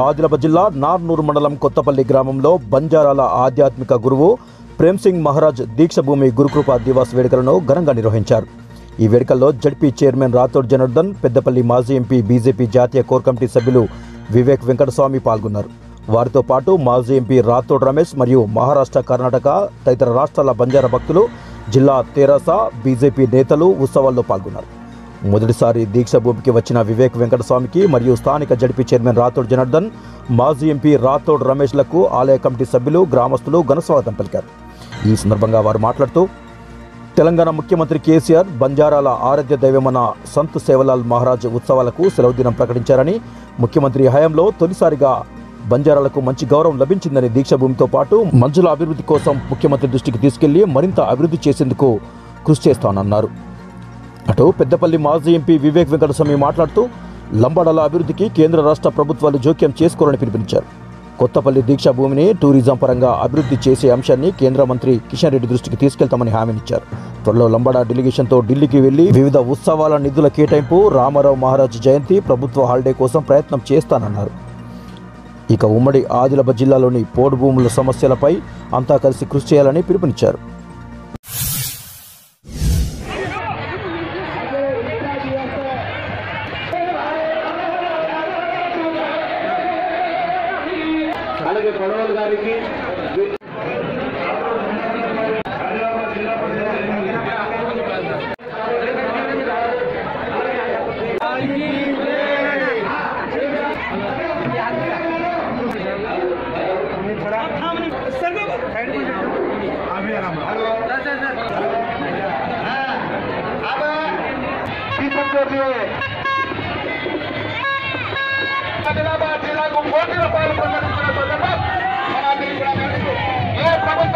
ఆదిలాబాద్ జిల్లా నార్నూరు మండలం కొత్తపల్లి గ్రామంలో బంజారాల ఆధ్యాత్మిక గురువు ప్రేమ్ సింగ్ మహారాజ్ దీక్షభూమి గురుకృపా దివాస్ వేడుకలను ఘనంగా నిర్వహించారు. ఈ వేడుకల్లో జడ్పీ చైర్మన్ రాథోడ్ జనార్దన్ పెద్దపల్లి మాజీ ఎంపీ బీజేపీ జాతీయ కోర్ కమిటీ సభ్యులు వివేక్ వెంకటస్వామి పాల్గొన్నారు. వారితో పాటు మాజీ ఎంపీ రాథోడ్ రమేష్ మరియు మహారాష్ట్ర కర్ణాటక తదితర రాష్ట్రాల బంజారా భక్తులు జిల్లా తెరాస బీజేపీ నేతలు ఉత్సవాల్లో పాల్గొన్నారు. మొదటిసారి దీక్ష భూమికి వచ్చిన వివేక్ వెంకటస్వామికి మరియు స్థానిక జడ్పీ చైర్మన్ రాథోడ్ జనార్దన్ మాజీ ఎంపీ రాథోడ్ రమేష్లకు ఆలయ కమిటీ సభ్యులు గ్రామస్తులు ఘనస్వాగతం పలికారు. ఈ సందర్భంగా వారు మాట్లాడుతూ తెలంగాణ ముఖ్యమంత్రి కేసీఆర్ బంజారాల ఆరాధ్య దైవమైన సంత్ సేవలాల్ మహారాజ్ ఉత్సవాలకు సెలవు దినం ప్రకటించారని ముఖ్యమంత్రి హయాంలో తొలిసారిగా బంజారాలకు మంచి గౌరవం లభించిందని దీక్షభూమితో పాటు మంజుల అభివృద్ధి కోసం ముఖ్యమంత్రి దృష్టికి తీసుకెళ్ళి మరింత అభివృద్ధి చేసేందుకు కృషి చేస్తానన్నారు. అటు పెద్దపల్లి మాజీ ఎంపీ వివేక్ వెంకటస్వామి మాట్లాడుతూ లంబడల అభివృద్ధికి కేంద్ర రాష్ట్ర ప్రభుత్వాలు జోక్యం చేసుకోవాలని పిలుపునిచ్చారు. కొత్తపల్లి దీక్షా భూమిని టూరిజం పరంగా అభివృద్ధి చేసే అంశాన్ని కేంద్ర మంత్రి కిషన్ రెడ్డి దృష్టికి తీసుకెళ్తామని హామీనిచ్చారు త్వరలో లంబాడా డెలిగేషన్తో ఢిల్లీకి వెళ్ళి వివిధ ఉత్సవాల నిధుల కేటాయింపు రామారావు మహారాజ్ జయంతి ప్రభుత్వ హాలిడే కోసం ప్రయత్నం చేస్తానన్నారు. ఇక ఉమ్మడి ఆదిలాబాద్ జిల్లాలోని పోడు భూముల సమస్యలపై అంతా కలిసి కృషి చేయాలని పిలుపునిచ్చారు. అలాగే కొడవలు గారికి ఆదిలాబాద్ జిల్లాకు కోటి రూపాయలు సంబంధించిన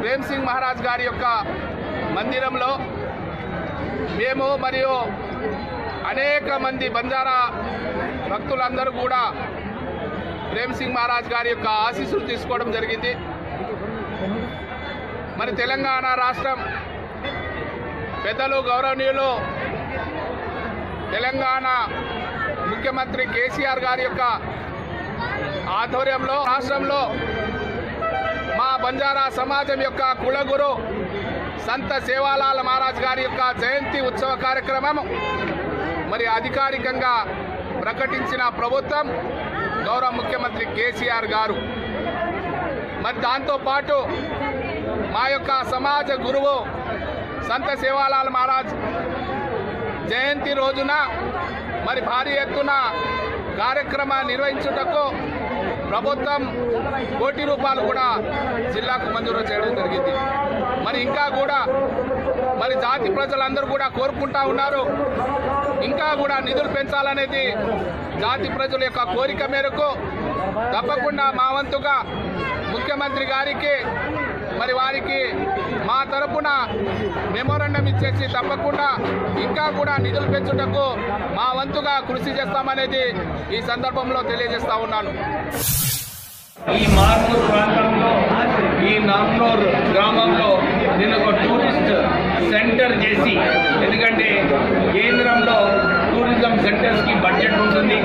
ప్రేమ్ సింగ్ మహారాజ్ గారి యొక్క మందిరంలో మేము మరియు అనేక మంది బంజారా భక్తులందరూ కూడా ప్రేమ్ సింగ్ మహారాజ్ గారి యొక్క ఆశీస్సులు తీసుకోవడం జరిగింది. మరి తెలంగాణ రాష్ట్రం పెద్దలు గౌరవనీయులు తెలంగాణ ముఖ్యమంత్రి కేసీఆర్ గారి యొక్క ఆధ్వర్యంలో రాష్ట్రంలో మా బంజారా సమాజం యొక్క కులగురు సంత సేవాలాల్ మహారాజ్ గారి యొక్క జయంతి ఉత్సవ కార్యక్రమం. మరి అధికారికంగా ప్రకటించిన ప్రభుత్వం గౌరవ ముఖ్యమంత్రి కేసీఆర్ గారు. మరి దాంతోపాటు మా యొక్క సమాజ గురువు సంత సేవాలాల్ మహారాజ్ జయంతి రోజున మరి భారీ ఎత్తున కార్యక్రమాన్ని నిర్వహించుటకు ప్రభుత్వం కోటి రూపాయలు కూడా జిల్లాకు మంజూరు చేయడం జరిగింది. మరి ఇంకా కూడా మరి జాతి ప్రజలందరూ కూడా కోరుకుంటా ఉన్నారు. ఇంకా కూడా నిధులు పెంచాలనేది జాతి ప్రజల యొక్క కోరిక మేరకు తప్పకుండా మా వంతుగా ముఖ్యమంత్రి గారికి మరి వారికి మా తరపున మెమోరండం ఇచ్చేసి తప్పకుండా ఇంకా కూడా నిధులు పెంచుటకు మా వంతుగా కృషి చేస్తామనేది ఈ సందర్భంలో తెలియజేస్తా ఉన్నాను. ఈ మార్మూర్ ప్రాంతంలో ఈ నార్నూర్ గ్రామంలో నేను ఒక టూరిస్ట్ సెంటర్ చేసి ఎందుకంటే కేంద్రంలో టూరిజం సెంటర్స్కి బడ్జెట్ ఉంటుంది.